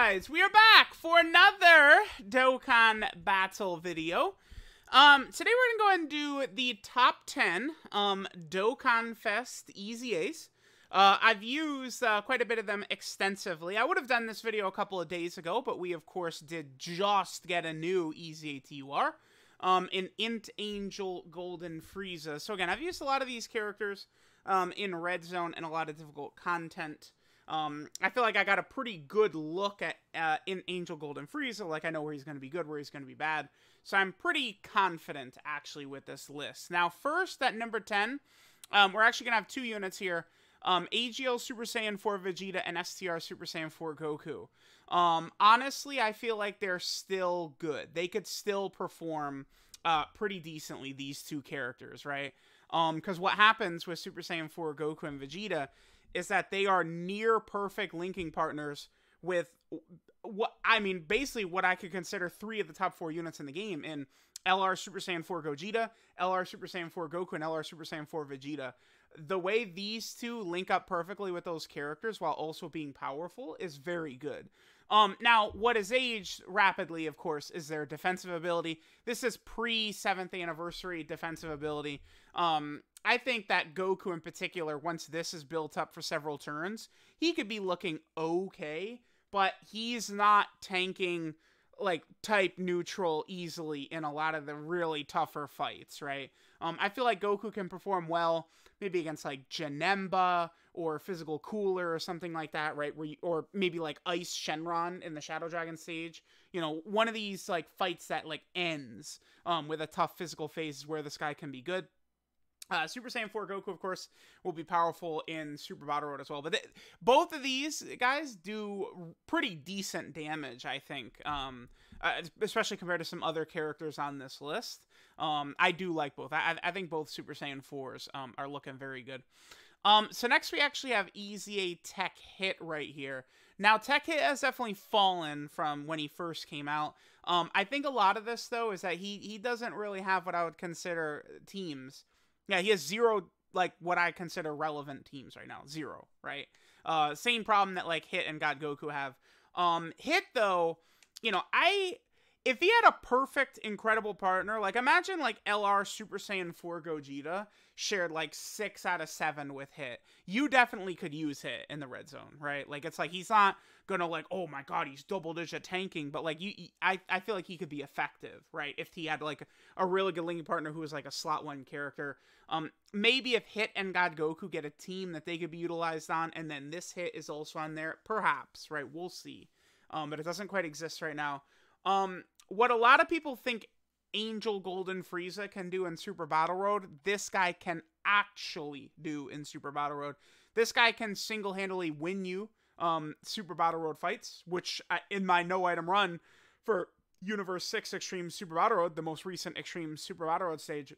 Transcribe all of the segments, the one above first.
guys, we are back for another Dokkan battle video. Um, today we're gonna go and do the top 10 um, Dokkan Fest EZAs. Uh, I've used uh, quite a bit of them extensively. I would have done this video a couple of days ago, but we of course did just get a new EZA TUR. Um, in Int Angel Golden Frieza. So again, I've used a lot of these characters um, in Red Zone and a lot of difficult content. Um, I feel like I got a pretty good look at uh, in Angel Golden Frieza. Like I know where he's going to be good, where he's going to be bad. So I'm pretty confident actually with this list. Now, first at number ten, um, we're actually going to have two units here. Um, AGL Super Saiyan 4 Vegeta and STR Super Saiyan 4 Goku. Um, honestly, I feel like they're still good. They could still perform uh, pretty decently, these two characters, right? Because um, what happens with Super Saiyan 4 Goku and Vegeta is that they are near perfect linking partners with what I mean, basically what I could consider three of the top four units in the game in LR Super Saiyan 4 Gogeta, LR Super Saiyan 4 Goku, and LR Super Saiyan 4 Vegeta. The way these two link up perfectly with those characters while also being powerful is very good. Um, now, what has aged rapidly, of course, is their defensive ability. This is pre seventh anniversary defensive ability. Um, I think that Goku in particular, once this is built up for several turns, he could be looking okay, but he's not tanking like type neutral easily in a lot of the really tougher fights, right? Um, I feel like Goku can perform well maybe against like Janemba or Physical Cooler or something like that, right? Where you, or maybe like Ice Shenron in the Shadow Dragon stage. You know, one of these like fights that like ends um, with a tough physical phase is where this guy can be good. Uh, Super Saiyan 4 Goku, of course, will be powerful in Super Battle Road as well. But both of these guys do pretty decent damage, I think, um, uh, especially compared to some other characters on this list. Um, I do like both. I, I think both Super Saiyan 4s um, are looking very good. Um, so next we actually have EZA TEQ Hit right here. Now, Tech Hit has definitely fallen from when he first came out. Um, I think a lot of this, though, is that he, he doesn't really have what I would consider teams. Yeah, he has zero, like, what I consider relevant teams right now. Zero, right? Uh, same problem that, like, Hit and God Goku have. Um, Hit, though, you know, I if he had a perfect, incredible partner, like imagine like LR Super Saiyan 4 Gogeta shared like six out of seven with Hit. You definitely could use Hit in the red zone, right? Like it's like he's not gonna like, oh my god, he's double digit tanking, but like you, I, I feel like he could be effective, right? If he had like a really good linking partner who was like a slot one character. Um, maybe if Hit and God Goku get a team that they could be utilized on, and then this Hit is also on there, perhaps, right? We'll see. Um, but it doesn't quite exist right now. Um, what a lot of people think Angel Golden Frieza can do in Super Battle Road, this guy can actually do in Super Battle Road. This guy can single handedly win you um, Super Battle Road fights, which I, in my no item run for Universe 6 Extreme Super Battle Road, the most recent Extreme Super Battle Road stage,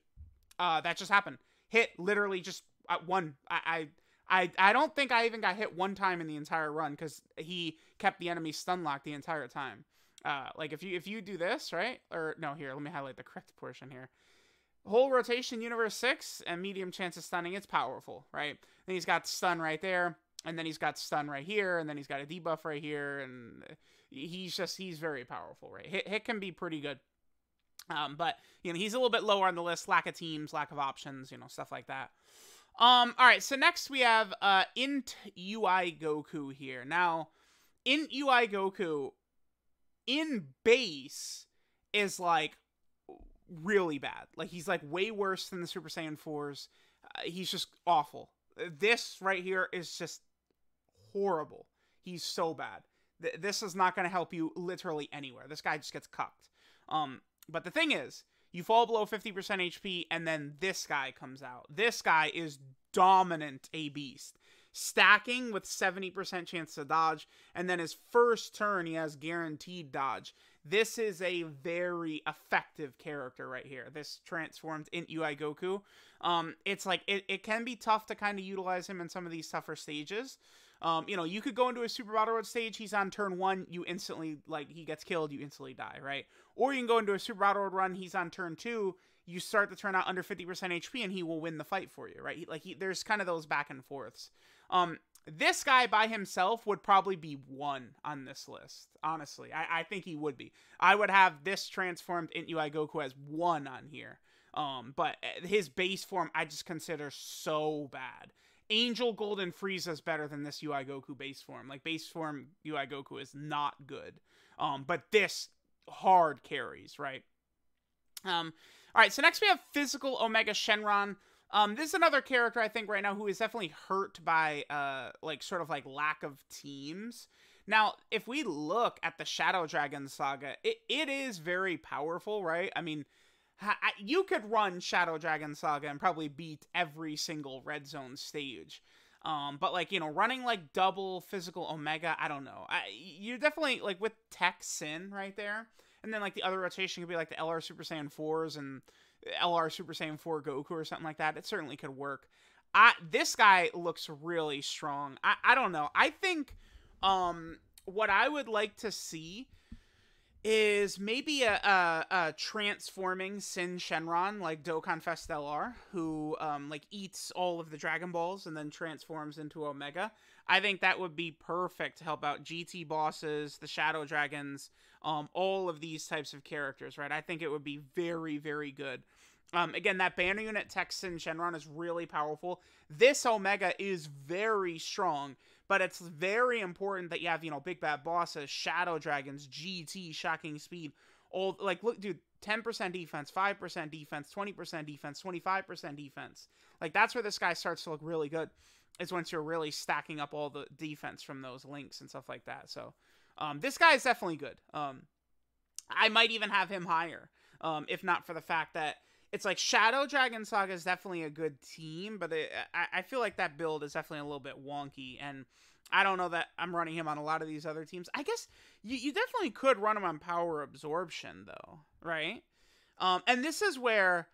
uh, that just happened. Hit literally just uh, won. I, I I I don't think I even got hit one time in the entire run because he kept the enemy stun locked the entire time. Uh, like if you if you do this right? Or no here let me highlight the correct portion here. Whole rotation universe 6 and medium chance of stunning it's powerful right? Then he's got stun right there and then he's got stun right here and then he's got a debuff right here and he's just he's very powerful right? Hit, hit can be pretty good. Um, but you know he's a little bit lower on the list lack of teams lack of options you know stuff like that. Um all right so next we have uh int ui goku here. Now int ui goku in base is like really bad. Like he's like way worse than the Super Saiyan 4s. Uh, he's just awful. This right here is just horrible. He's so bad. Th- this is not going to help you literally anywhere. This guy just gets cucked. Um, but the thing is, you fall below 50% HP, and then this guy comes out. This guy is dominant a beast stacking with 70% chance to dodge, and then his first turn he has guaranteed dodge. This is a very effective character right here. This transformed in UI Goku. Um, it's like it, it can be tough to kind of utilize him in some of these tougher stages. Um, you know, you could go into a Super Battle Road stage, he's on turn one, you instantly, like, he gets killed, you instantly die, right? Or you can go into a Super Battle Road run, he's on turn two, you start the turn out under 50% HP, and he will win the fight for you, right? He, like, he, there's kind of those back and forths. Um, this guy by himself would probably be one on this list. Honestly, I, I think he would be. I would have this transformed into UI Goku as one on here. Um, but uh, his base form I just consider so bad. Angel Golden Frieza is better than this UI Goku base form. Like base form UI Goku is not good. Um, but this hard carries, right? Um, all right, so next we have physical Omega Shenron. Um, this is another character I think right now who is definitely hurt by uh like sort of like lack of teams. Now, if we look at the Shadow Dragon saga, it, it is very powerful, right? I mean, you could run Shadow Dragon Saga and probably beat every single red zone stage. Um, but like you know, running like double physical Omega, I don't know. I, you definitely like with Tech Sin right there, and then like the other rotation could be like the LR Super Saiyan fours and LR Super Saiyan 4 Goku or something like that. It certainly could work. I this guy looks really strong. I, I don't know. I think um what I would like to see is maybe a, a, a, transforming Sin Shenron like Dokkan Fest LR, who um, like eats all of the Dragon Balls and then transforms into Omega. I think that would be perfect to help out GT bosses, the Shadow Dragons, um, all of these types of characters, right? I think it would be very, very good. Um, again, that banner unit Sin Shenron is really powerful. This Omega is very strong, but it's very important that you have, you know, big bad bosses, Shadow Dragons, GT, Shocking Speed, all like look, dude, 10% defense, 5% defense, 20% defense, 25% defense. Like that's where this guy starts to look really good. Is once you're really stacking up all the defense from those links and stuff like that. So, um, this guy is definitely good. Um, I might even have him higher, um, if not for the fact that it's like Shadow Dragon Saga is definitely a good team, but it, I, I feel like that build is definitely a little bit wonky, and I don't know that I'm running him on a lot of these other teams. I guess you, you definitely could run him on Power Absorption, though, right? Um, and this is where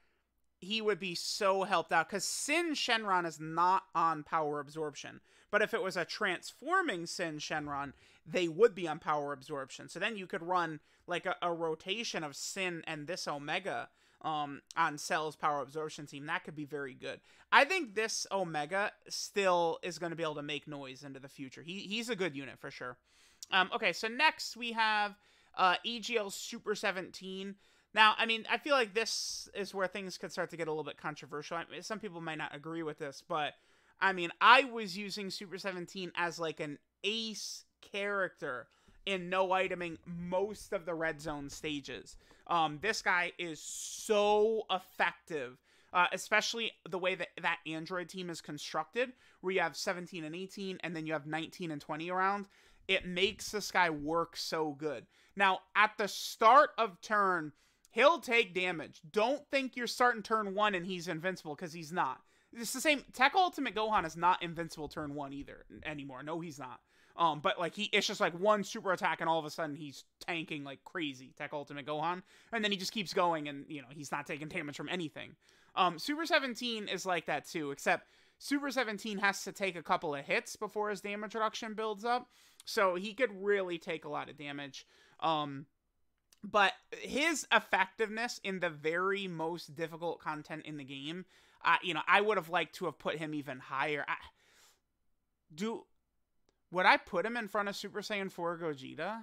he would be so helped out because Sin Shenron is not on Power Absorption. But if it was a transforming Sin Shenron, they would be on Power Absorption. So then you could run like a, a rotation of Sin and this Omega um, on Cell's power absorption team. That could be very good. I think this Omega still is going to be able to make noise into the future. He, he's a good unit for sure. Um, okay, so next we have uh, AGL Super 17. Now, I mean, I feel like this is where things could start to get a little bit controversial. I mean, some people might not agree with this, but I mean, I was using Super 17 as like an ace character in no iteming most of the red zone stages. Um, this guy is so effective, uh, especially the way that that Android team is constructed, where you have 17 and 18, and then you have 19 and 20 around. It makes this guy work so good. Now, at the start of turn, he'll take damage. Don't think you're starting turn one and he's invincible because he's not. It's the same. Tech Ultimate Gohan is not invincible turn one either anymore. No, he's not. Um, but like he, it's just like one super attack, and all of a sudden he's tanking like crazy. Tech Ultimate Gohan, and then he just keeps going, and you know he's not taking damage from anything. Um, Super 17 is like that too, except Super 17 has to take a couple of hits before his damage reduction builds up, so he could really take a lot of damage. Um, but his effectiveness in the very most difficult content in the game, uh, you know, I would have liked to have put him even higher. I, do would I put him in front of Super Saiyan 4 Gogeta?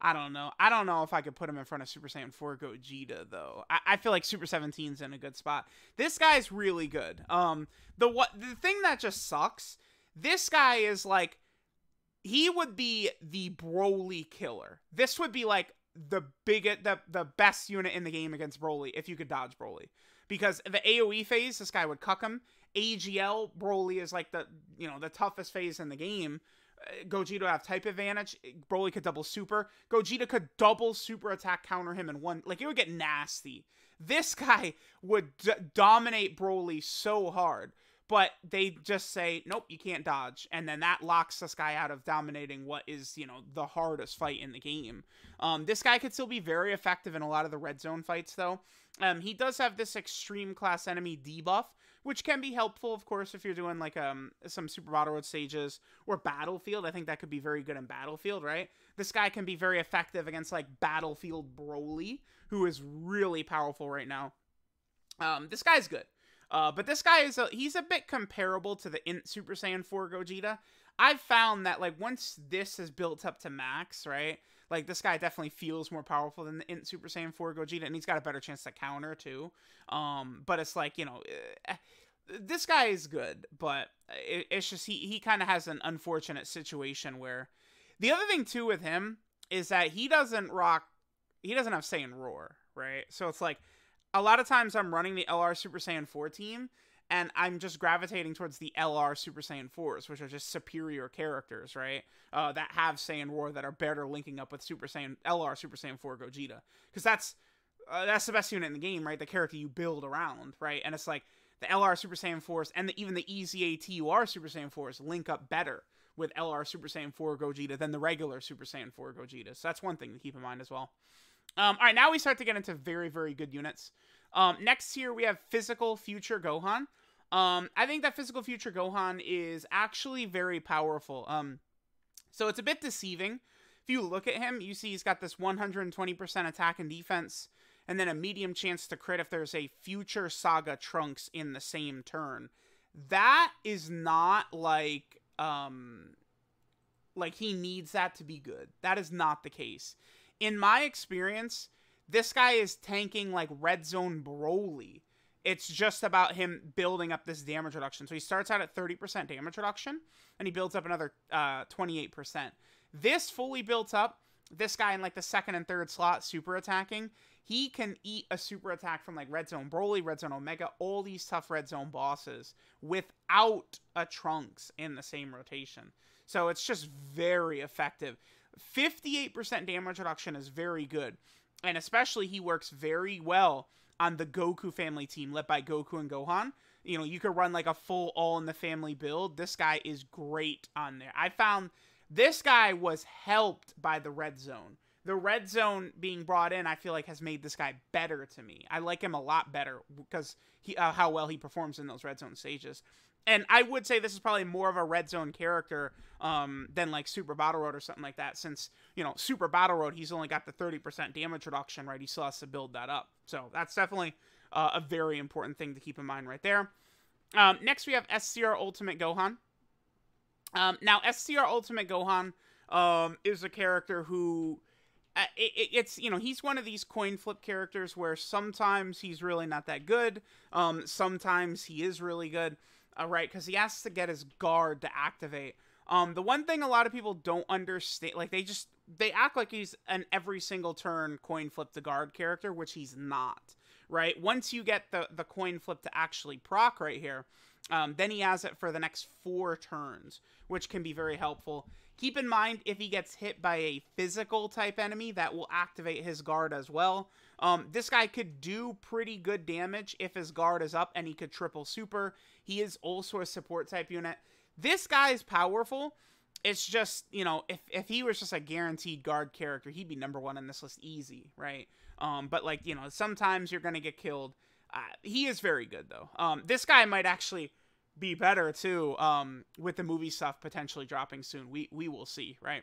I don't know. I don't know if I could put him in front of Super Saiyan 4 Gogeta though. I, I feel like Super 17's in a good spot. This guy's really good. Um the what the thing that just sucks, this guy is like he would be the Broly killer. This would be like the biggest the the best unit in the game against Broly if you could dodge Broly. Because the AoE phase, this guy would cuck him. AGL Broly is like the you know the toughest phase in the game. Uh, Gogeta have type advantage. Broly could double super. Gogeta could double super attack counter him in one. Like it would get nasty. This guy would dominate Broly so hard, but they just say nope, you can't dodge, and then that locks this guy out of dominating what is you know the hardest fight in the game. Um, this guy could still be very effective in a lot of the red zone fights though. Um, he does have this extreme class enemy debuff, which can be helpful, of course, if you're doing like um some Super Battle Road stages or Battlefield. I think that could be very good in Battlefield, right? This guy can be very effective against like Battlefield Broly, who is really powerful right now. Um, this guy's good. Uh, but this guy is a, he's a bit comparable to the Int Super Saiyan 4 Gogeta. I've found that like once this is built up to max, right? Like this guy definitely feels more powerful than the Int Super Saiyan 4 Gogeta, and he's got a better chance to counter too. Um, but it's like you know, uh, this guy is good, but it, it's just he he kind of has an unfortunate situation where the other thing too with him is that he doesn't rock, he doesn't have Saiyan Roar, right? So it's like a lot of times I'm running the LR Super Saiyan 4 team and I'm just gravitating towards the LR Super Saiyan 4s, which are just superior characters, right? Uh, that have Saiyan Roar that are better linking up with Super Saiyan LR Super Saiyan 4 Gogeta, because that's uh, that's the best unit in the game, right? The character you build around, right? And it's like the LR Super Saiyan 4s and the, even the EZA TUR Super Saiyan 4s link up better with LR Super Saiyan 4 Gogeta than the regular Super Saiyan 4 Gogeta. So that's one thing to keep in mind as well. Um, all right, now we start to get into very, very good units. Um, next here we have Physical Future Gohan. Um, I think that Physical Future Gohan is actually very powerful. Um, so it's a bit deceiving. If you look at him, you see he's got this 120% attack and defense, and then a medium chance to crit if there's a Future Saga Trunks in the same turn. That is not like um like he needs that to be good. That is not the case. In my experience, this guy is tanking like Red Zone Broly. It's just about him building up this damage reduction. So he starts out at 30% damage reduction, and he builds up another uh, 28%. This fully built up, this guy in like the second and third slot, super attacking, he can eat a super attack from like Red Zone Broly, Red Zone Omega, all these tough Red Zone bosses without a Trunks in the same rotation. So it's just very effective. 58% damage reduction is very good and especially he works very well on the Goku family team led by Goku and Gohan. You know, you could run like a full all in the family build. This guy is great on there. I found this guy was helped by the red zone. The red zone being brought in, I feel like has made this guy better to me. I like him a lot better because he uh, how well he performs in those red zone stages and I would say this is probably more of a red zone character um, than like Super Battle Road or something like that. Since you know Super Battle Road, he's only got the thirty percent damage reduction, right? He still has to build that up. So that's definitely uh, a very important thing to keep in mind right there. Um, next, we have STR Ultimate Gohan. Um, now, STR Ultimate Gohan um, is a character who. Uh, it, it's you know he's one of these coin flip characters where sometimes he's really not that good um sometimes he is really good uh, right? Because he has to get his guard to activate. Um, the one thing a lot of people don't understand, like they just they act like he's an every single turn coin flip the guard character, which he's not. Right? Once you get the the coin flip to actually proc right here, um, then he has it for the next four turns, which can be very helpful. Keep in mind if he gets hit by a physical type enemy, that will activate his guard as well. Um, this guy could do pretty good damage if his guard is up and he could triple super. He is also a support type unit. This guy is powerful. It's just, you know, if, if he was just a guaranteed guard character, he'd be number one on this list easy, right? Um, but, like, you know, sometimes you're going to get killed. Uh, he is very good, though. Um, this guy might actually be better, too, um, with the movie stuff potentially dropping soon. We, we will see, right?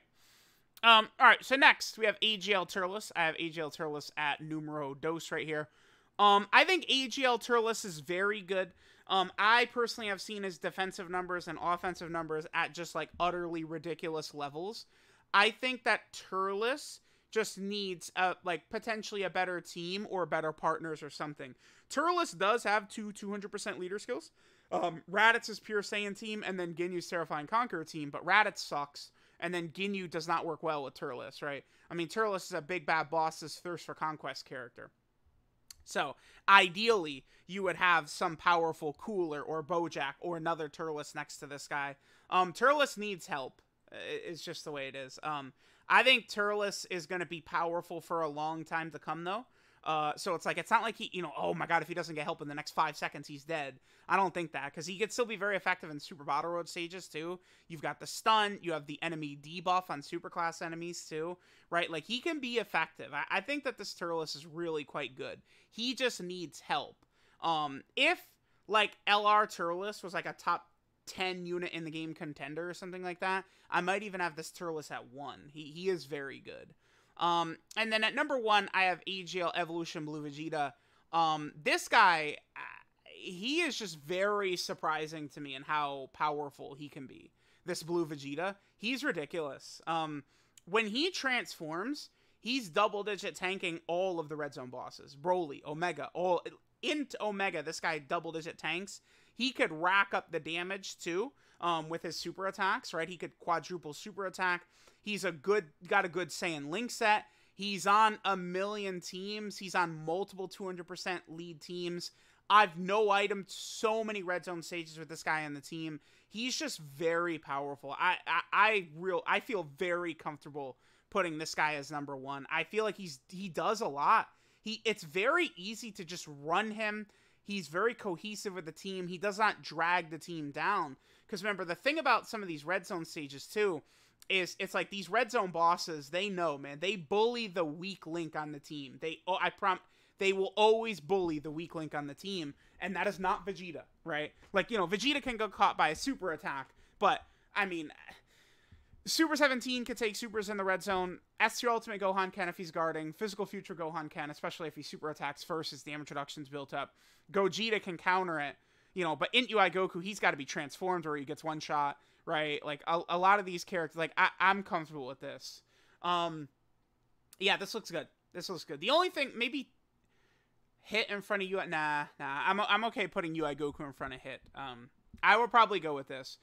Um, all right, so next we have AGL Turles. I have AGL Turles at numero dos right here. Um, I think AGL Turles is very good. Um, I personally have seen his defensive numbers and offensive numbers at just like utterly ridiculous levels. I think that Turles just needs a like potentially a better team or better partners or something. Turles does have two 200% leader skills. Um, Raditz is pure Saiyan team, and then Ginyu's Terrifying Conqueror team, but Raditz sucks, and then Ginyu does not work well with Turles, right? I mean, Turles is a big bad boss's thirst for conquest character. So ideally, you would have some powerful Cooler or Bojack or another Turles next to this guy. Um, Turles needs help. It's just the way it is. Um, I think Turles is going to be powerful for a long time to come, though. Uh, so it's like it's not like he, you know, oh my god, if he doesn't get help in the next five seconds, he's dead. I don't think that because he could still be very effective in Super Battle Road stages too. You've got the stun, you have the enemy debuff on Superclass enemies too, right? Like he can be effective. I, I think that this Turles is really quite good. He just needs help. Um, if like LR Turles was like a top 10 unit in the game contender or something like that, I might even have this Turles at one. He he is very good. Um, and then at number one, I have AGL Evolution Blue Vegeta. Um, this guy, he is just very surprising to me and how powerful he can be. This blue Vegeta, he's ridiculous. Um, when he transforms, he's double digit tanking all of the red zone bosses. Broly, Omega, all into Omega. This guy double digit tanks. He could rack up the damage too um, with his super attacks, right? He could quadruple super attack. He's a good, got a good Saiyan Link set. He's on a million teams. He's on multiple 200% lead teams. I've no item, so many red zone stages with this guy on the team. He's just very powerful. I, I, I real, I feel very comfortable putting this guy as number one. I feel like he's he does a lot. He, it's very easy to just run him. He's very cohesive with the team. He does not drag the team down. Because remember, the thing about some of these red zone stages too is it's like these red zone bosses. They know, man. They bully the weak link on the team. They, oh, I prom, they will always bully the weak link on the team, and that is not Vegeta, right? Like you know, Vegeta can get caught by a super attack, but I mean, Super 17 could take supers in the red zone. S tier Ultimate Gohan can if he's guarding. Physical Future Gohan can, especially if he super attacks first as the introduction's built up. Gogeta can counter it, you know, but in UI Goku, he's got to be transformed or he gets one shot, right? Like, a, a lot of these characters, like, I, I'm comfortable with this. Um, yeah, this looks good. This looks good. The only thing, maybe hit in front of you. Nah, nah. I'm, I'm okay putting UI Goku in front of hit. Um, I will probably go with this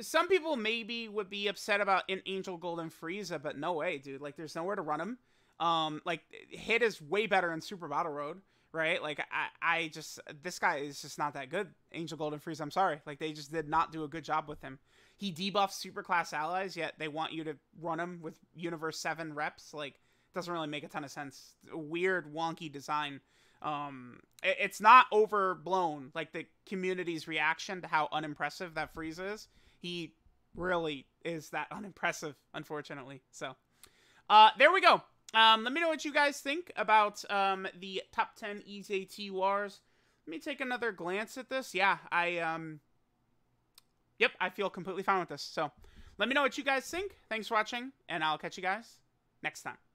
some people maybe would be upset about an Angel Golden Frieza, but no way, dude. Like, there's nowhere to run him. Um, like hit is way better in Super Battle Road, right? Like, I, I just this guy is just not that good. Angel Golden Frieza. I'm sorry. Like, they just did not do a good job with him. He debuffs super class allies, yet they want you to run him with Universe Seven reps. Like, doesn't really make a ton of sense. Weird, wonky design. Um, it, it's not overblown. Like the community's reaction to how unimpressive that Frieza is he really is that unimpressive, unfortunately. So, uh, there we go. Um, let me know what you guys think about um, the top 10 EZA TURs. Let me take another glance at this. Yeah, I, um, yep, I feel completely fine with this. So, let me know what you guys think. Thanks for watching, and I'll catch you guys next time.